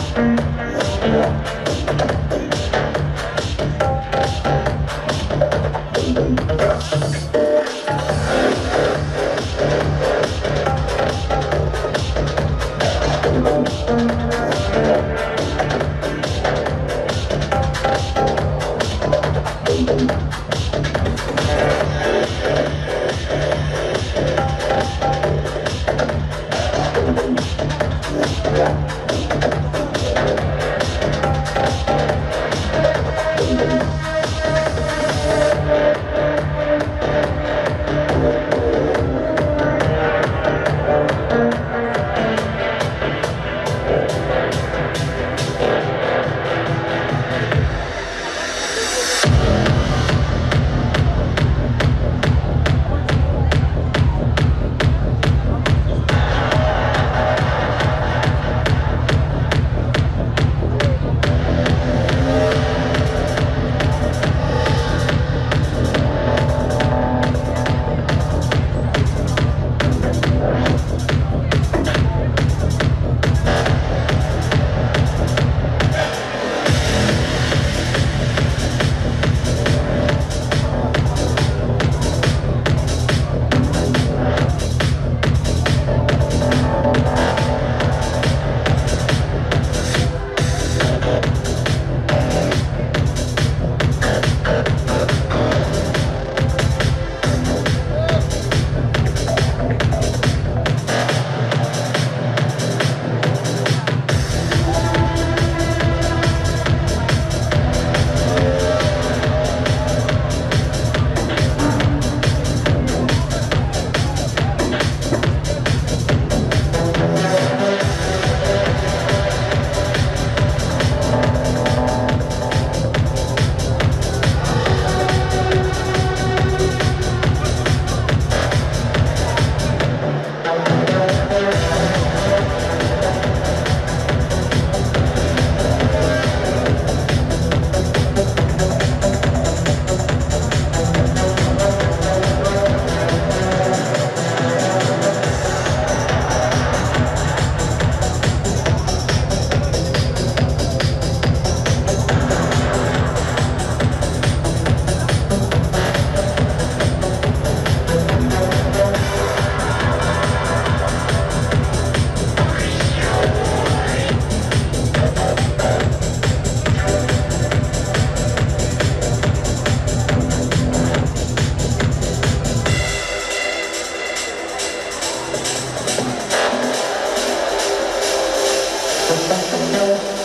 Thank you. Música